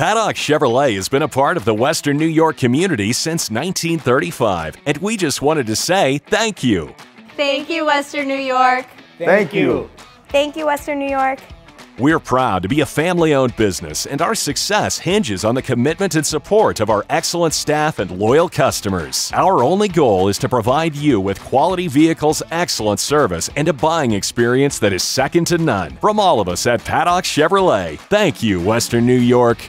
Paddock Chevrolet has been a part of the Western New York community since 1935, and we just wanted to say thank you. Thank you, Western New York. Thank you. Thank you, Western New York. We're proud to be a family owned business, and our success hinges on the commitment and support of our excellent staff and loyal customers. Our only goal is to provide you with quality vehicles, excellent service, and a buying experience that is second to none. From all of us at Paddock Chevrolet, thank you, Western New York.